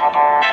Bye.